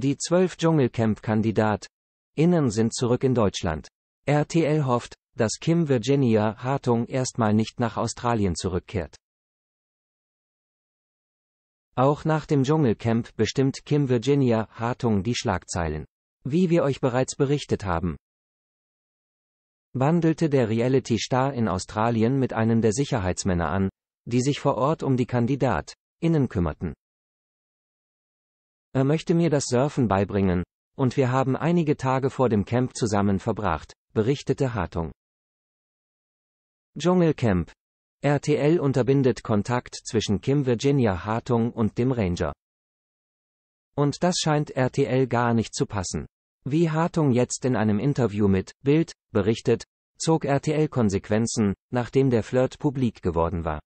Die zwölf Dschungelcamp-Kandidat Innen sind zurück in Deutschland. RTL hofft, dass Kim Virginia Hartung erstmal nicht nach Australien zurückkehrt. Auch nach dem Dschungelcamp bestimmt Kim Virginia Hartung die Schlagzeilen. Wie wir euch bereits berichtet haben, wandelte der Reality-Star in Australien mit einem der Sicherheitsmänner an, die sich vor Ort um die Kandidat innen kümmerten. Er möchte mir das Surfen beibringen, und wir haben einige Tage vor dem Camp zusammen verbracht, berichtete Hartung. Dschungelcamp. RTL unterbindet Kontakt zwischen Kim Virginia Hartung und dem Ranger. Und das scheint RTL gar nicht zu passen. Wie Hartung jetzt in einem Interview mit Bild berichtet, zog RTL Konsequenzen, nachdem der Flirt publik geworden war.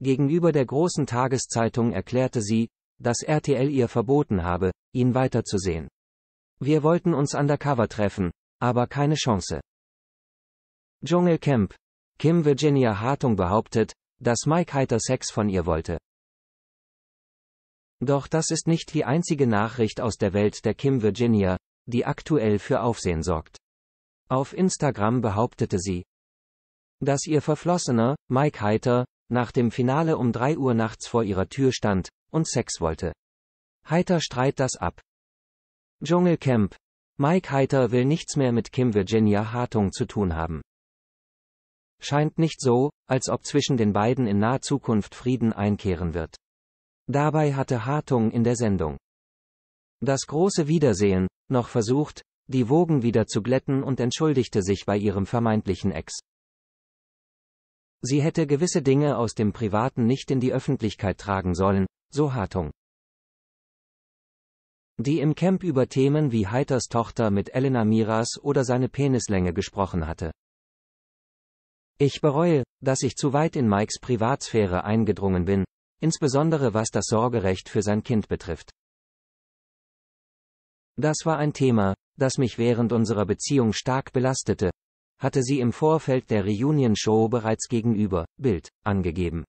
Gegenüber der großen Tageszeitung erklärte sie, dass RTL ihr verboten habe, ihn weiterzusehen. Wir wollten uns undercover treffen, aber keine Chance. Dschungelcamp. Kim Virginia Hartung behauptet, dass Mike Heiter Sex von ihr wollte. Doch das ist nicht die einzige Nachricht aus der Welt der Kim Virginia, die aktuell für Aufsehen sorgt. Auf Instagram behauptete sie, dass ihr Verflossener, Mike Heiter, nach dem Finale um 3 Uhr nachts vor ihrer Tür stand und Sex wollte. Heiter streit das ab. Dschungelcamp. Mike Heiter will nichts mehr mit Kim Virginia Hartung zu tun haben. Scheint nicht so, als ob zwischen den beiden in naher Zukunft Frieden einkehren wird. Dabei hatte Hartung in der Sendung das große Wiedersehen noch versucht, die Wogen wieder zu glätten und entschuldigte sich bei ihrem vermeintlichen Ex. Sie hätte gewisse Dinge aus dem Privaten nicht in die Öffentlichkeit tragen sollen, so Hartung. Die im Camp über Themen wie Heiters Tochter mit Elena Miras oder seine Penislänge gesprochen hatte. Ich bereue, dass ich zu weit in Mikes Privatsphäre eingedrungen bin, insbesondere was das Sorgerecht für sein Kind betrifft. Das war ein Thema, das mich während unserer Beziehung stark belastete, hatte sie im Vorfeld der Reunion-Show bereits gegenüber Bild angegeben.